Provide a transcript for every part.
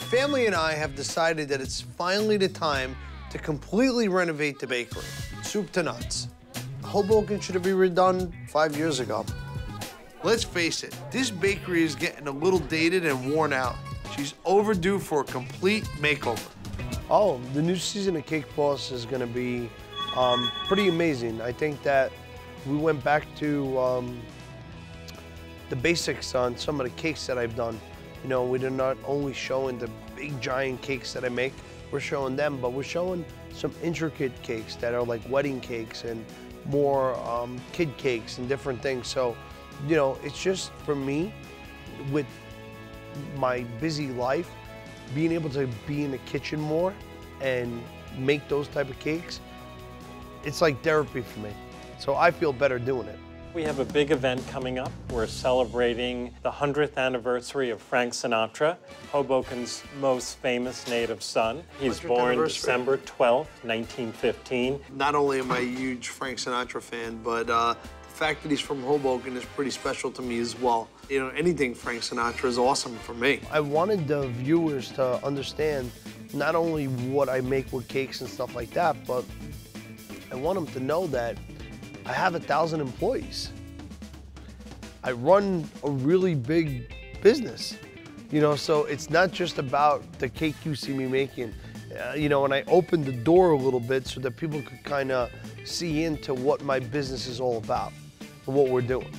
The family and I have decided that it's finally the time to completely renovate the bakery, soup to nuts. Hoboken should have been redone five years ago. Let's face it, this bakery is getting a little dated and worn out. She's overdue for a complete makeover. Oh, the new season of Cake Boss is gonna be um, pretty amazing. I think that we went back to um, the basics on some of the cakes that I've done. You know, we're not only showing the big giant cakes that I make, we're showing them, but we're showing some intricate cakes that are like wedding cakes and more um, kid cakes and different things. So, you know, it's just for me, with my busy life, being able to be in the kitchen more and make those type of cakes, it's like therapy for me. So I feel better doing it. We have a big event coming up. We're celebrating the 100th anniversary of Frank Sinatra, Hoboken's most famous native son. He's born December 12, 1915. Not only am I a huge Frank Sinatra fan, but uh, the fact that he's from Hoboken is pretty special to me as well. You know, anything Frank Sinatra is awesome for me. I wanted the viewers to understand not only what I make with cakes and stuff like that, but I want them to know that I have a thousand employees. I run a really big business, you know, so it's not just about the cake you see me making. Uh, you know, and I opened the door a little bit so that people could kind of see into what my business is all about and what we're doing.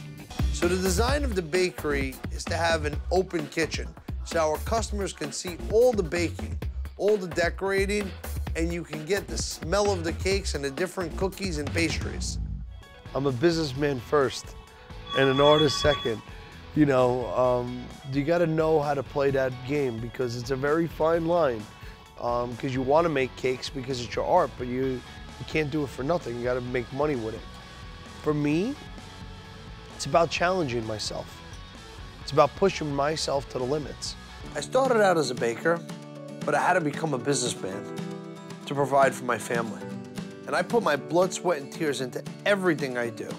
So the design of the bakery is to have an open kitchen so our customers can see all the baking, all the decorating, and you can get the smell of the cakes and the different cookies and pastries. I'm a businessman first and an artist second. You know, um, you got to know how to play that game because it's a very fine line. Because um, you want to make cakes because it's your art, but you, you can't do it for nothing. You got to make money with it. For me, it's about challenging myself. It's about pushing myself to the limits. I started out as a baker, but I had to become a businessman to provide for my family. And I put my blood, sweat, and tears into everything I do.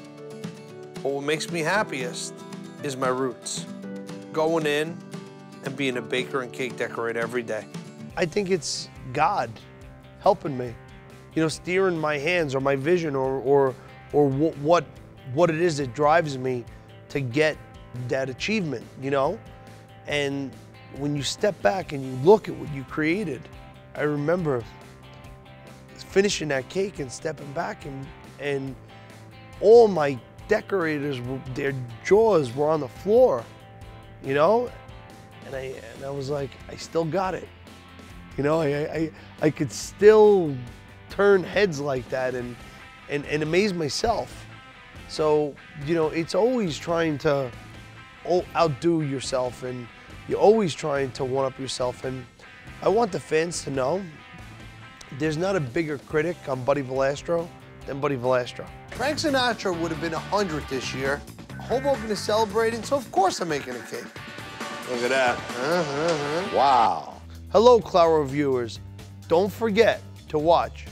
But what makes me happiest is my roots. Going in and being a baker and cake decorator every day. I think it's God helping me, you know, steering my hands or my vision or, or, or what, what it is that drives me to get that achievement, you know? And when you step back and you look at what you created, I remember finishing that cake and stepping back and, and all my decorators, their jaws were on the floor, you know? And I, and I was like, I still got it. You know, I, I, I could still turn heads like that and, and, and amaze myself. So, you know, it's always trying to outdo yourself and you're always trying to one up yourself. And I want the fans to know there's not a bigger critic on Buddy Valastro than Buddy Valastro. Frank Sinatra would have been 100 this year. Hoboken is celebrating, so of course I'm making a cake. Look at that. Uh -huh. Wow. Hello, Claro viewers. Don't forget to watch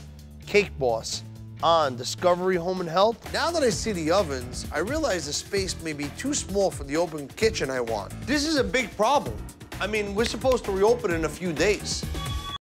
Cake Boss on Discovery Home and Health. Now that I see the ovens, I realize the space may be too small for the open kitchen I want. This is a big problem. I mean, we're supposed to reopen in a few days.